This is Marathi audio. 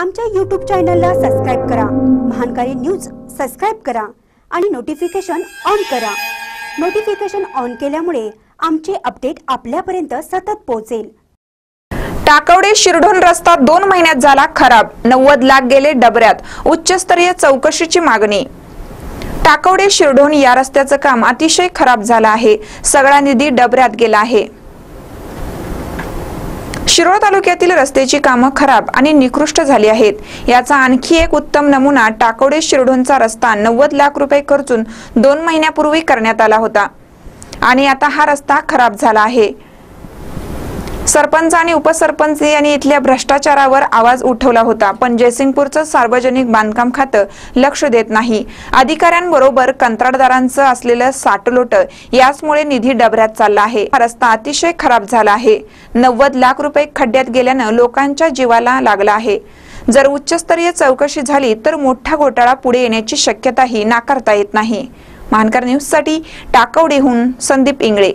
आमच्या यूट्यूब चॅनलला सबस्क्राईब करा. महानकारी न्यूज सबस्क्राईब करा आणि नोटिफिकेशन ऑन करा. नोटिफिकेशन ऑन केल्यामुळे आमचे अपडेट आपल्यापर्यंत सतत पोहोचेल. टाकवडे शिरढोण रस्ता दोन महिन्यात झाला खराब. नव्वद लाख गेले डबऱ्यात. उच्चस्तरीय चौकशीची मागणी. टाकवडे शिरढोण या रस्त्याचं काम अतिशय खराब झालं आहे. सगळा निधी डबऱ्यात गेला आहे. शिरोळ तालुक्यातील रस्त्याची कामं खराब आणि निकृष्ट झाली आहेत. याचा आणखी एक उत्तम नमुना टाकवडे शिरढोणचा रस्ता नव्वद लाख रुपये खर्चून दोन महिन्यापूर्वी करण्यात आला होता. आणि आता हा रस्ता खराब झाला आहे. सरपंच आणि उपसरपंच यांनी इथल्या भ्रष्टाचारावर आवाज उठवला होता पण जयसिंगपूरचं सार्वजनिक बांधकाम खातं लक्ष देत नाही. अधिकाऱ्यांबरोबर कंत्राटदारांचं असलेलं साटलोट याचमुळे निधी डबऱ्यात चालला आहे. हा रस्ता अतिशय खराब झाला आहे. नव्वद लाख रुपये खड्ड्यात गेल्यानं लोकांच्या जीवाला लागला आहे. जर उच्चस्तरीय चौकशी झाली तर मोठा घोटाळा पुढे येण्याची शक्यताही नाकारता येत नाही. मानकर न्यूजसाठी टाकवडीहून संदीप इंगळे.